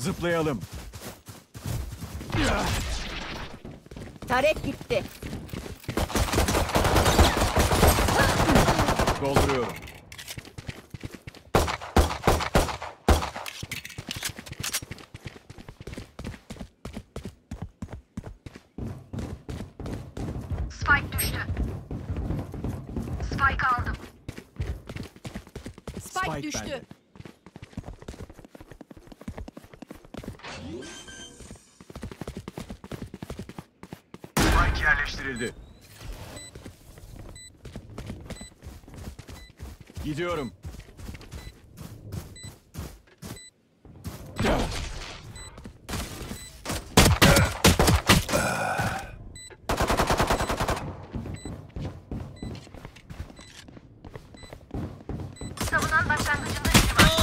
Zıplayalım. Taret gitti. Dolduruyorum. Spike düştü. Spike aldım. Spike, Spike düştü. bende. Spike yerleştirildi. Gidiyorum.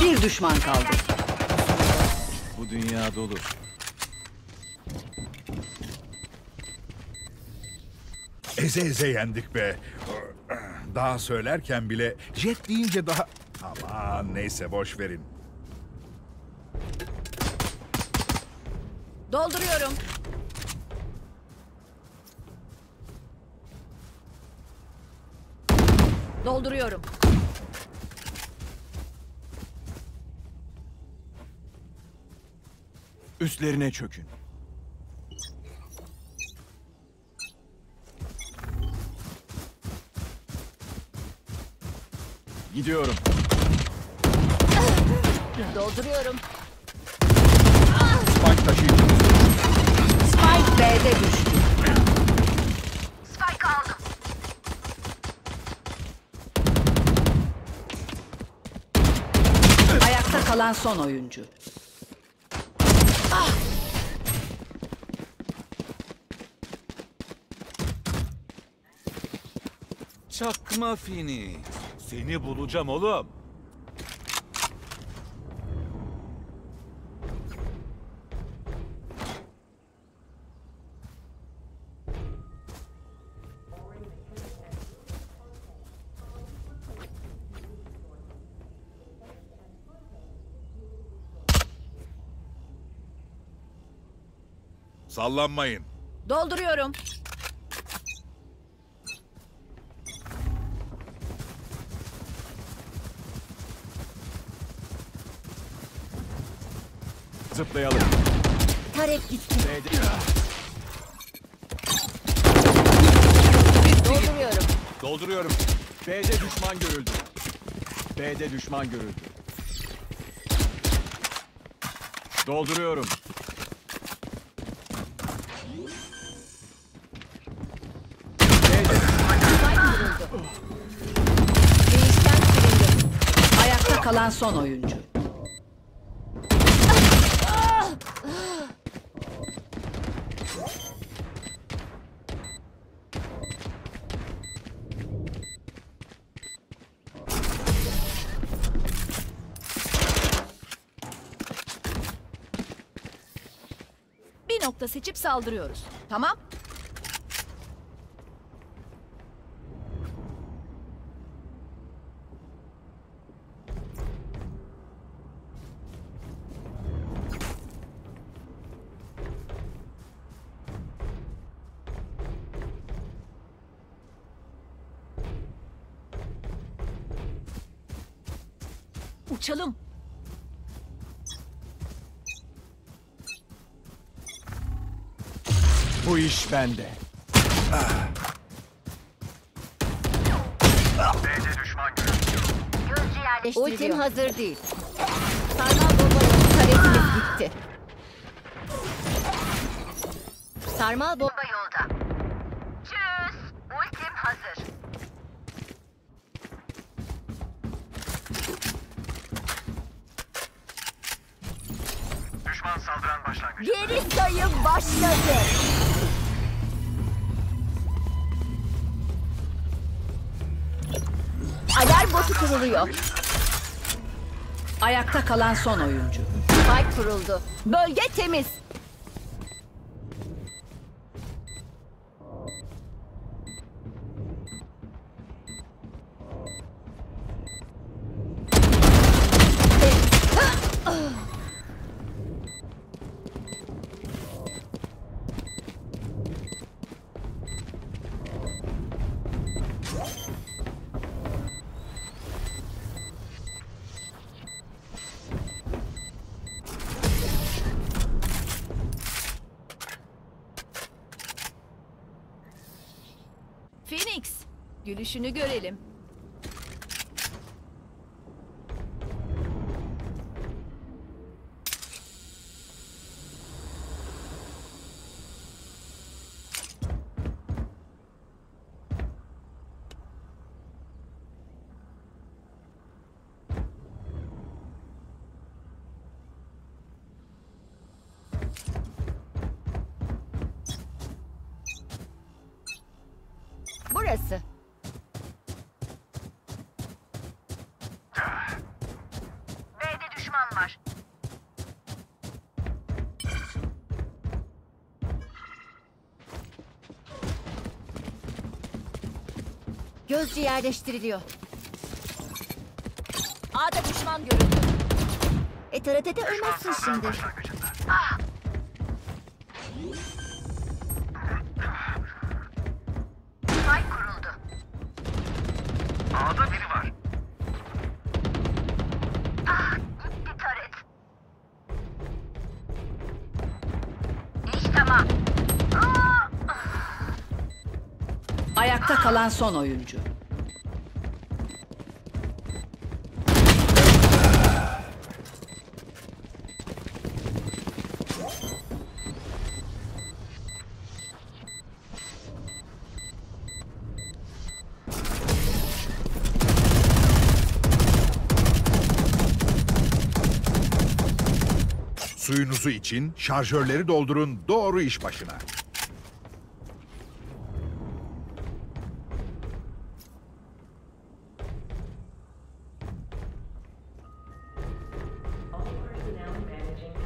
Bir düşman kaldı. Bu dünya dolu. Eze eze yendik be. Daha söylerken bile jet deyince daha... Aman neyse boş verin. Dolduruyorum. Dolduruyorum. Üstlerine çökün. Gidiyorum. Dolduruyorum. Spike taşıyıcı. Spike B'de düştü. Spike aldım. Ayakta kalan son oyuncu. Çakma Fini. Seni bulacağım oğlum. Sallanmayın. Dolduruyorum. Zıplayalım. Taret gitti. Dolduruyorum. Dolduruyorum. B'de düşman görüldü. B'de düşman görüldü. Dolduruyorum. Değişken sürüldü. Ayakta kalan son oyuncu. Saldırıyoruz. Tamam. Uçalım. İş bende. B'de düşman. Gözcü yerleştiriliyor. Ultim hazır değil. Sarmal bomba yolu taretimiz gitti. Sarmal bomba Bomba yolda. Tschüss. Ultim hazır. Düşman saldıran başlangıç. Geri sayım başladı. Kuruluyor. Ayakta kalan son oyuncu. Spike kuruldu. Bölge temiz. Phoenix, gülüşünü görelim. Gözcü yerleştiriliyor. A'da düşman görüldü. E TRT'de ölmezsin şimdi. Spike kuruldu. A'da biri var. Ah, gitti taret. İş tamam. Aa, Ayakta kalan son oyuncu. Suyunuzu için şarjörleri doldurun doğru iş başına. All personnel managing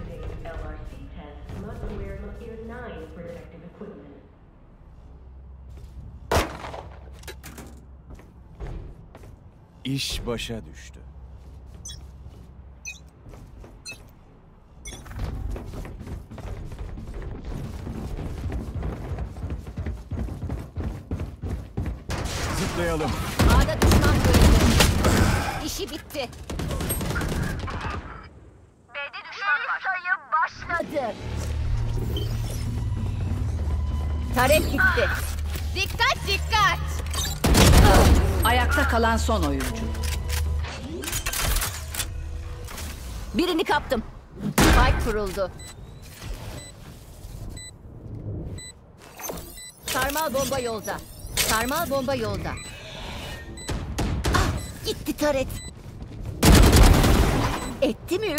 Bitti. B'de düşman var. sayı başladı. Taret gitti. Dikkat dikkat. Ayakta kalan son oyuncu. Birini kaptım. Spike kuruldu. Sarmal bomba yolda. Sarmal bomba yolda. Ah, gitti taret. Etti mi?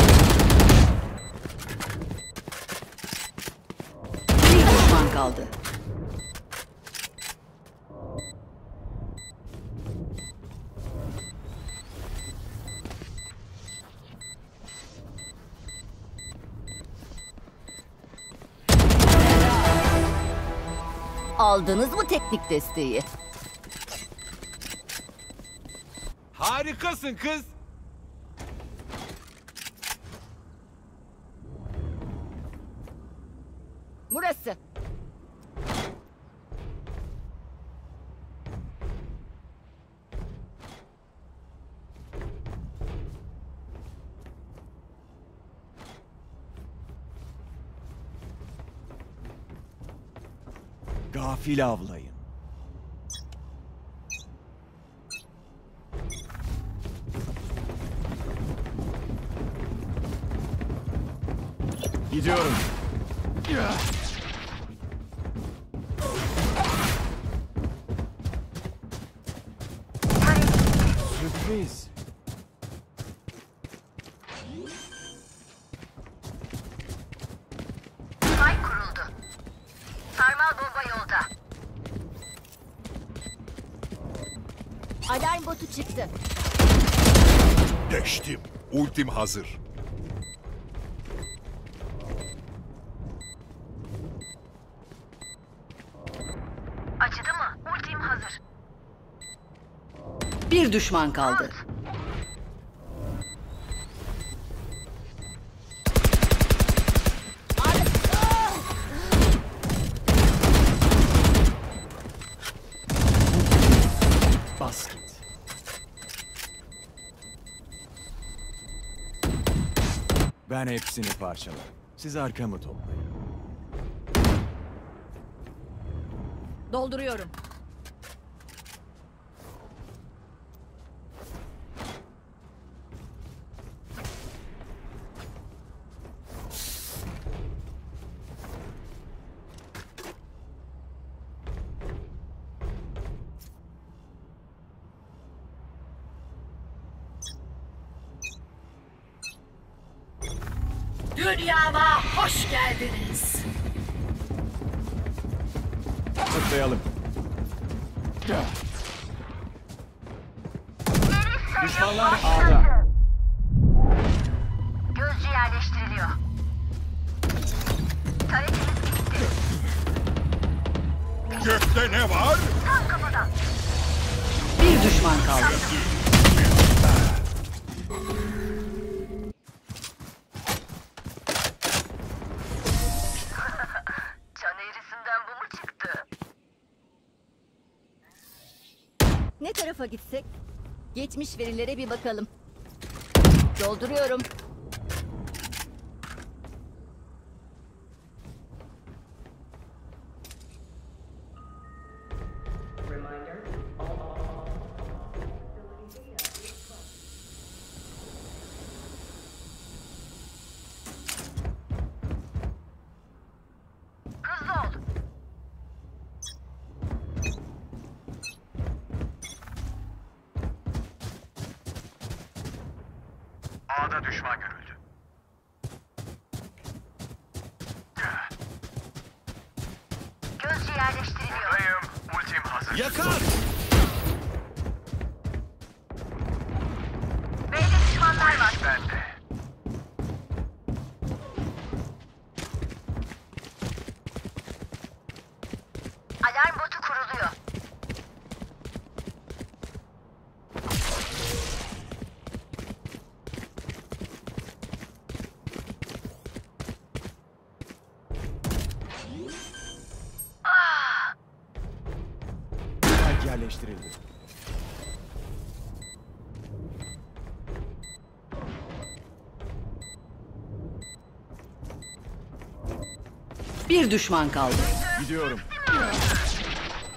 Bir düşman kaldı. Aldınız mı teknik desteği? Harikasın kız. Gafil avlayın. Gidiyorum. Ultim hazır. Acıdı mı? Ultim hazır. Bir düşman kaldı. Ben hepsini parçalarım. Siz arkamı toplayın. Dolduruyorum. Ne tarafa gitsek? Geçmiş verilere bir bakalım. Dolduruyorum. Yerleştirildi. Bir düşman kaldı. Gidiyorum.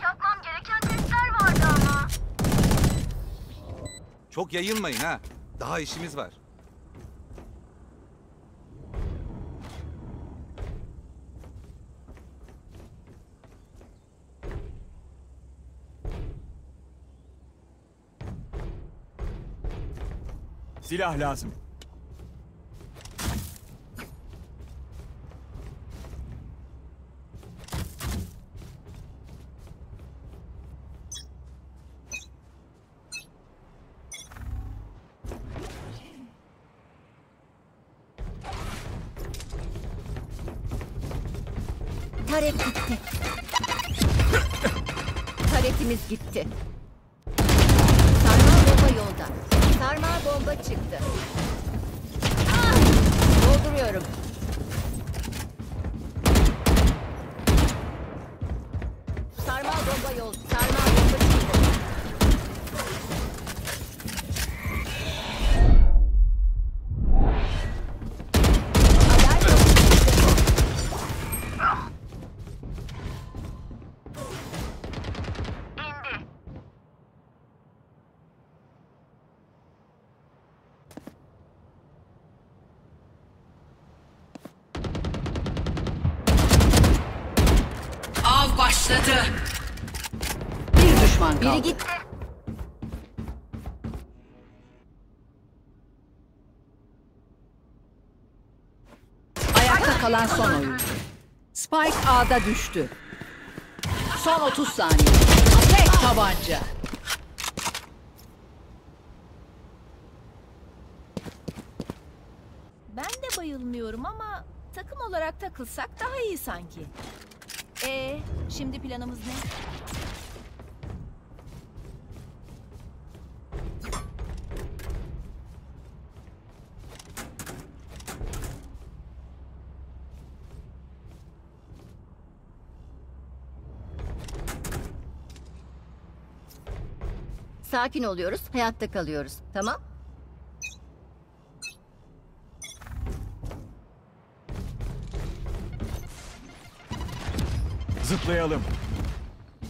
Yapmam gereken testler vardı ama. Çok yayılmayın ha. Daha işimiz var. Silah lazım. Çıktı. Ah! Dolduruyorum. Kalan son oyuncu. Spike A'da düştü. Son 30 saniye. Tek tabanca. Ben de bayılmıyorum ama takım olarak takılsak daha iyi sanki. Ee, şimdi planımız ne? Sakin oluyoruz, hayatta kalıyoruz. Tamam? Zıplayalım.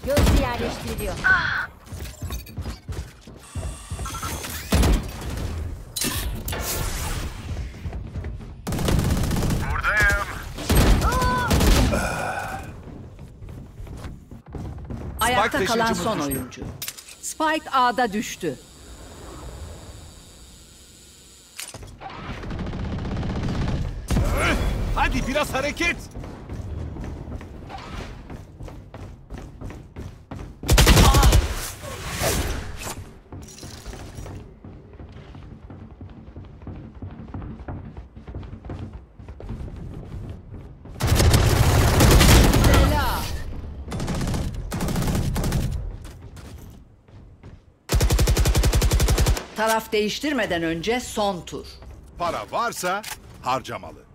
Gözcü yerleştiriliyor. Buradayım. Ayakta kalan son oyuncu. Spike A'da düştü. Hadi biraz hareket. Taraf değiştirmeden önce son tur. Para varsa harcamalı.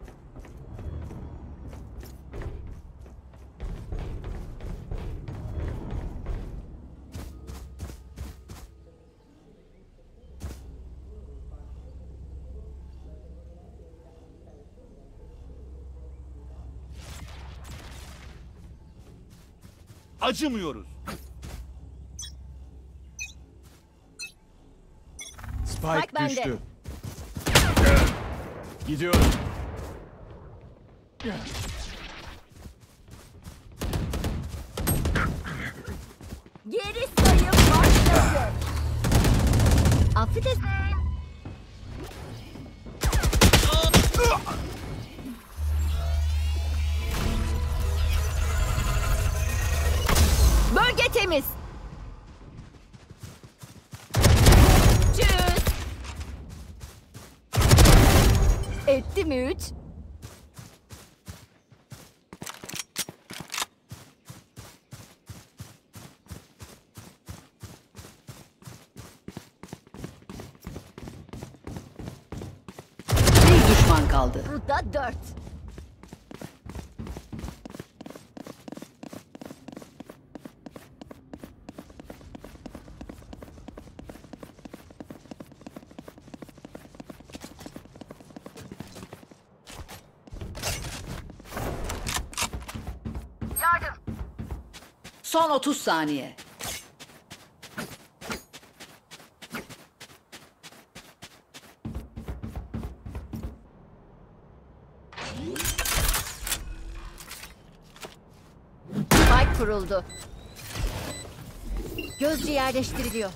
Acımıyoruz. Spike, Spike bende. düştü. Gidiyorum. Geri sayım başladı. Affedersin. Etti mi üç? Bir düşman kaldı. Bu da dört. Son 30 saniye. Spike kuruldu. Gözcü yerleştiriliyor.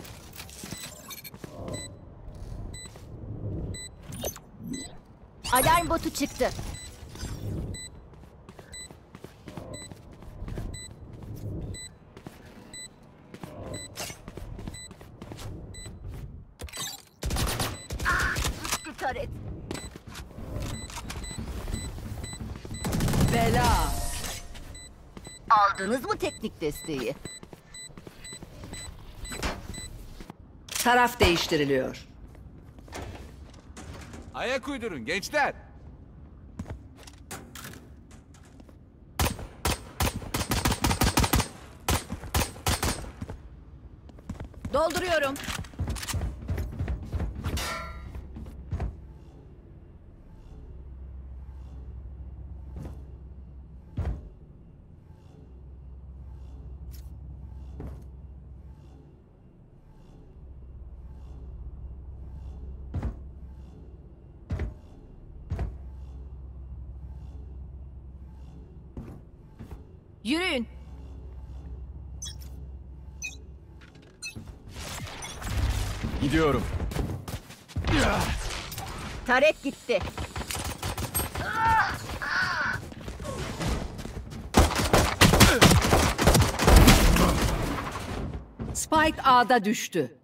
Alarm botu çıktı. Gitti taret. Bela. Aldınız mı teknik desteği? Taraf değiştiriliyor. Ayak uydurun gençler. Dolduruyorum. Taret gitti. Spike A'da düştü.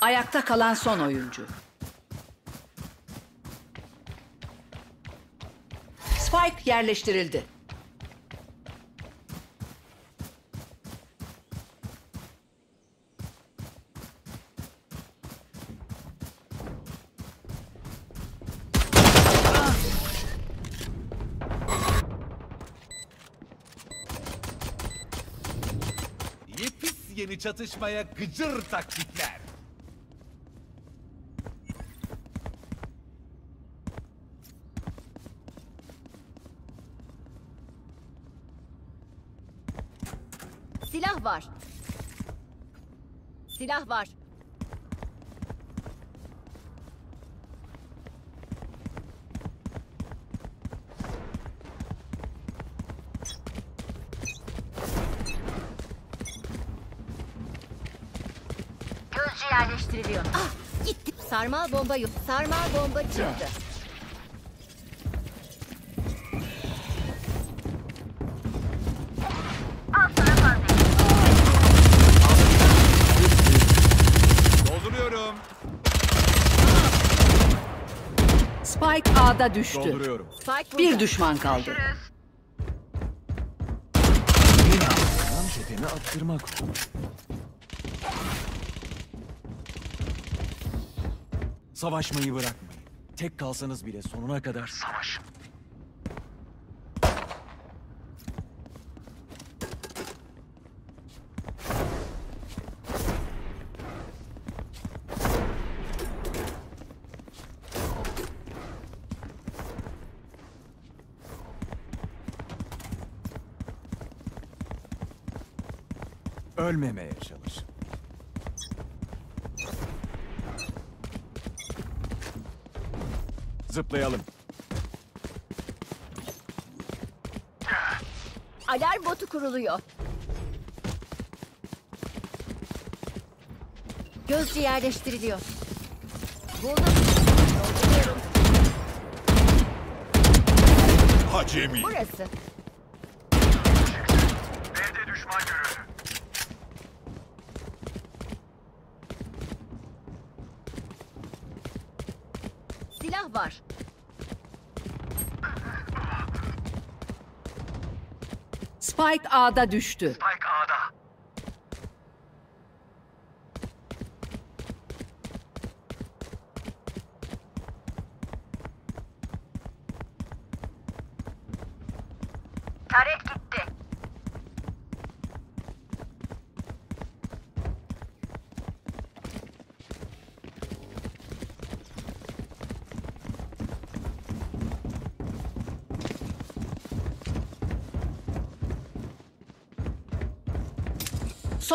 Ayakta kalan son oyuncu. Spike yerleştirildi. Çatışmaya gıcır taktikler. Silah var. Silah var. Gözcü yerleştiriliyor. Ah, gitti. Sarmal bomba yok. Sarmal bomba çıktı. Dolduruyorum. Spike A'da düştü. Dolduruyorum. Spike burada. Bir düşman kaldı. Tam tepemi attırmak. Savaşmayı bırakmayın. Tek kalsanız bile sonuna kadar Savaş. ölmemeye çalış. Zıplayalım. Alarm botu kuruluyor. Gözcü yerleştiriliyor. Buldum. Dolduruyorum. Hacemi. Burası. B'de düşman görüldü. Silah var. Spike A'da düştü.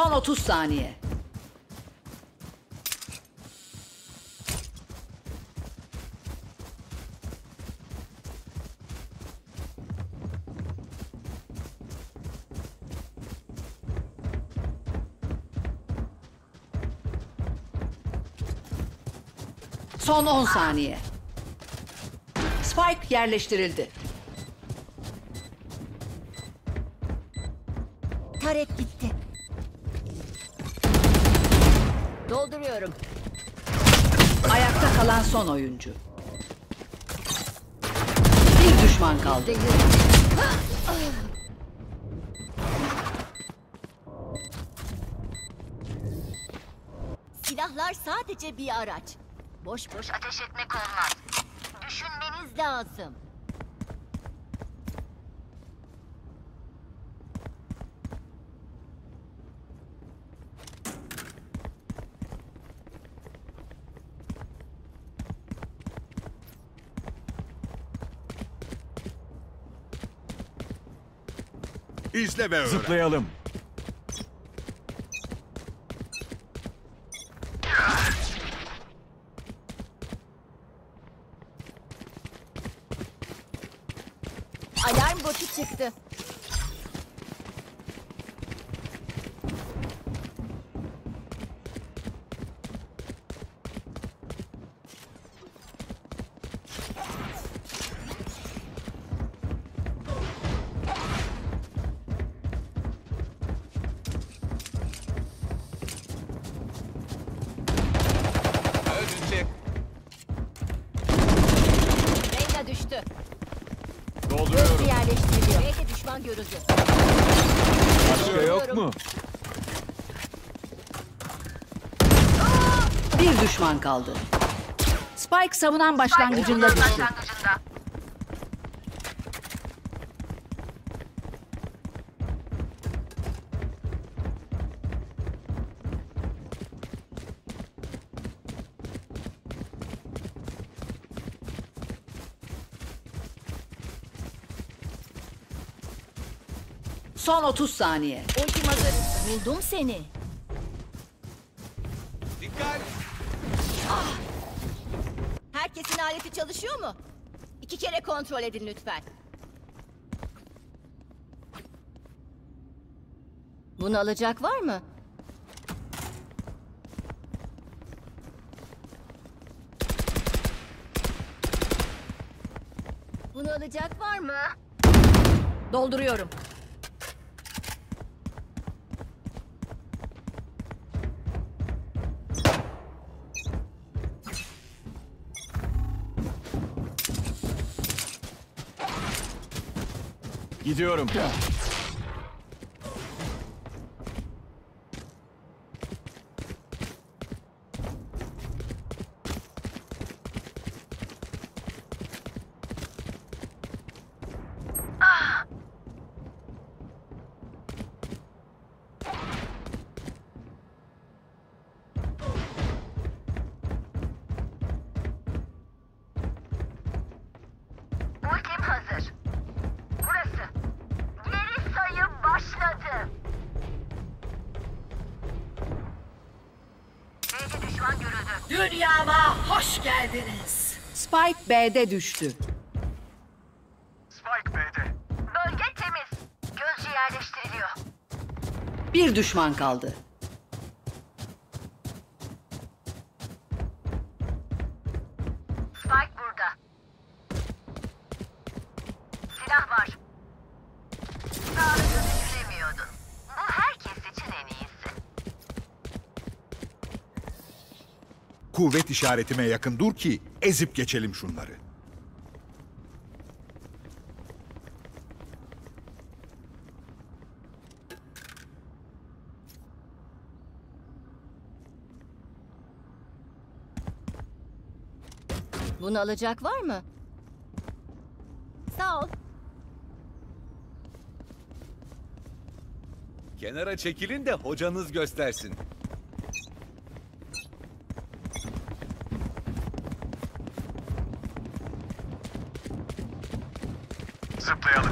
Son 30 saniye. Son 10 saniye. Spike yerleştirildi. Kalan son oyuncu. Bir düşman kaldı. Silahlar sadece bir araç. Boş boş Ateş etmek olmaz. düşünmeniz lazım. İzle ve öğren. Zıplayalım. Alarm botu çıktı. Öldürecek. Reyna düştü. Dolduruyorum. Gözcü yerleştiriliyor. B'de düşman görüldü. Başka yok mu? Bir düşman kaldı. Spike savunan başlangıcında düştü. Son 30 saniye. Ultim hazır. Buldum seni. Herkesin aleti çalışıyor mu? İki kere kontrol edin lütfen. Bunu alacak var mı? Bunu alacak var mı? Dolduruyorum. Gidiyorum. Dünyama hoş geldiniz. Spike B'de düştü. Spike B'de. Bölge temiz. Gözcü yerleştiriliyor. Bir düşman kaldı. Kuvvet işaretime yakın dur ki ezip geçelim şunları. Bunu alacak var mı? Sağ ol. Kenara çekilin de hocanız göstersin. Zıplayalım.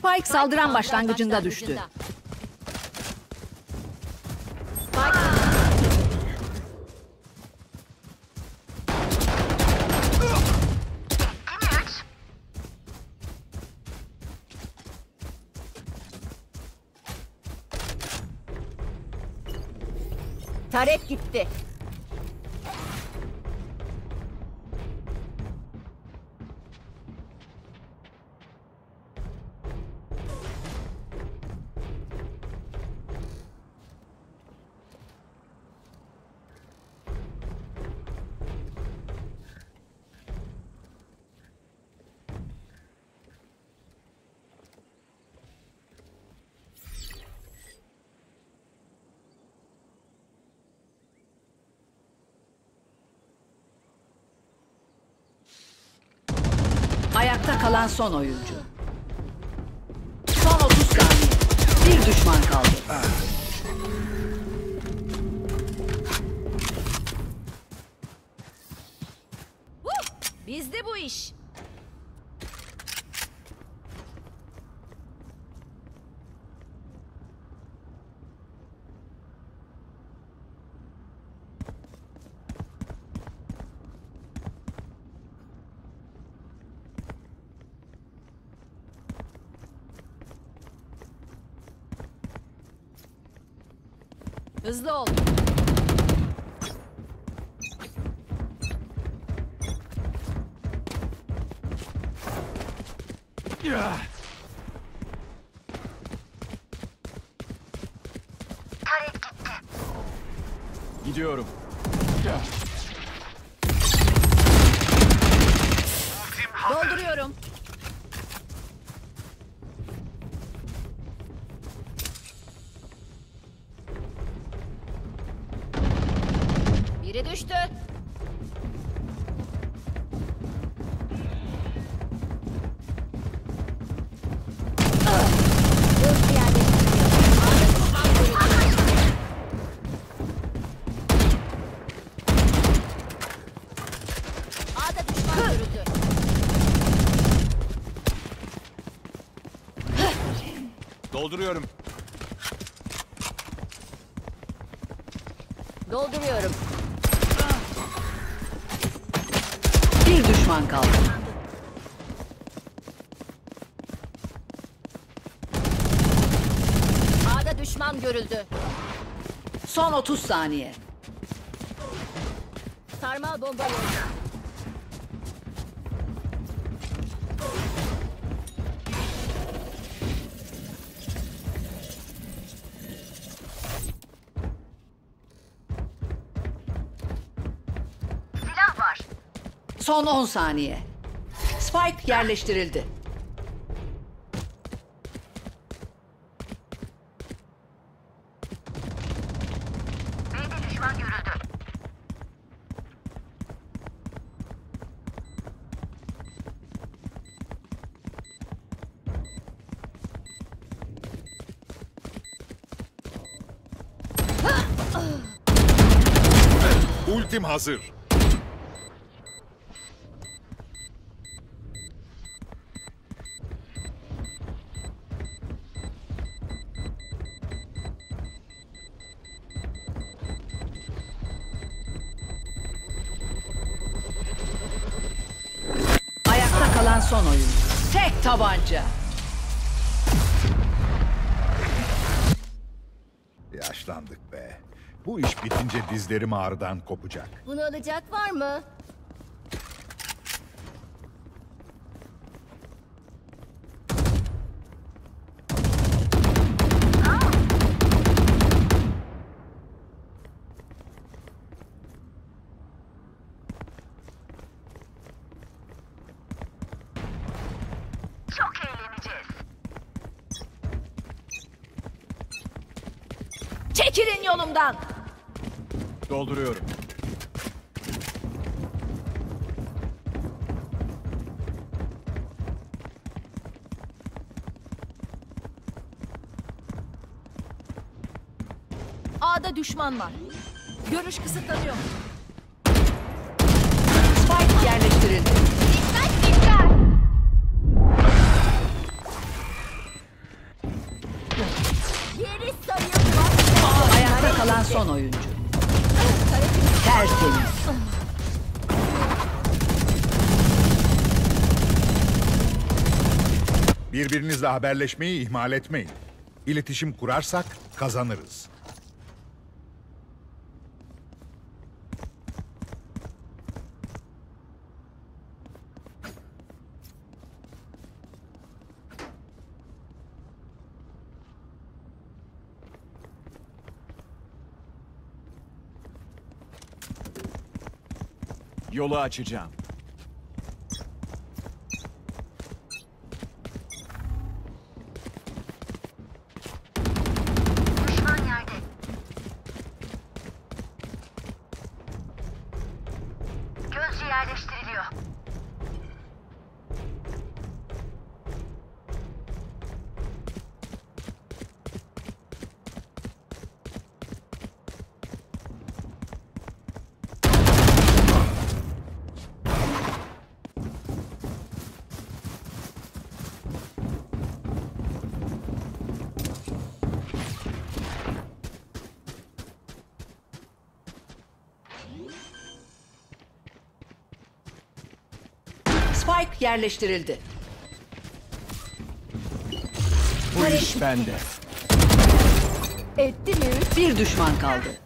Spike saldıran başlangıcında düştü. Tarek gitti. Kalan son oyuncu. Son 30 saniye. Bir düşman kaldı. Bizde bu iş. Бездолб. Dolduruyorum. Dolduruyorum. Bir düşman kaldı. A'da düşman görüldü. Son 30 saniye. Sarmal bomba yolda. Son 10 saniye. Spike yerleştirildi. Ultim hazır. Tek tabanca. Yaşlandık be. Bu iş bitince dizlerim ağrıdan kopacak. Bunu alacak var mı? Dolduruyorum. A'da düşman var. Görüş kısıtlanıyor. Spike yerleştirildi. Geri sayım var. Ayakta kalan son oyuncu. Tertemiz. Birbirinizle haberleşmeyi ihmal etmeyin. İletişim kurarsak kazanırız. Yolu açacağım. Yerleştirildi. Bu iş bende. Etti mi? Bir düşman kaldı.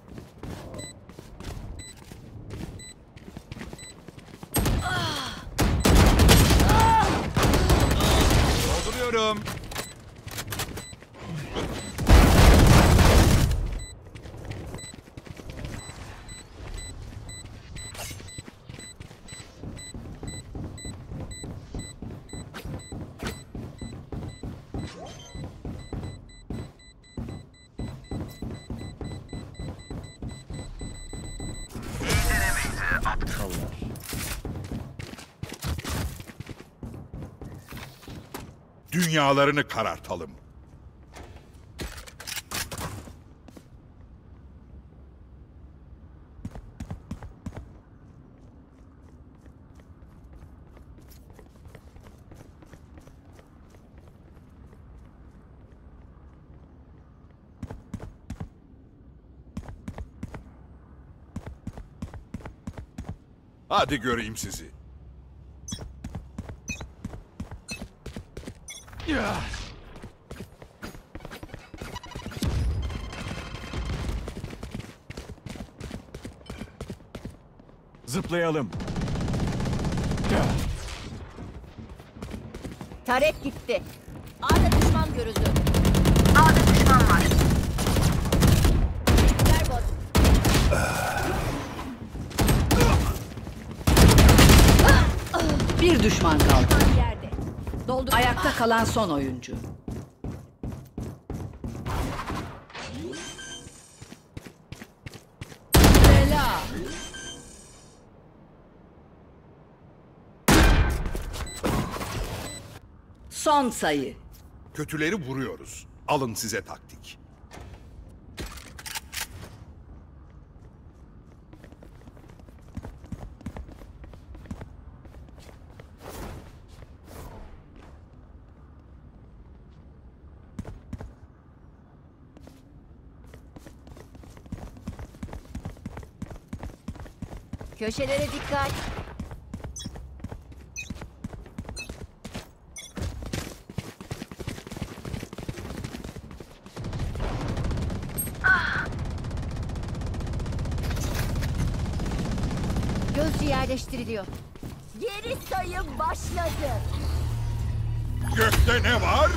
Dünyalarını karartalım. Hadi göreyim sizi. Ya. Zıplayalım. Ya. Tarek gitti. A'da düşman görüldü. A'da düşman var. Ver bot. Bir düşman kaldı. Doldur. Ayakta kalan son oyuncu. Bela. Son sayı. Kötüleri vuruyoruz. Alın size taktik. Köşelere dikkat. Gözcü yerleştiriliyor. Geri sayım başladı. Gökte ne var?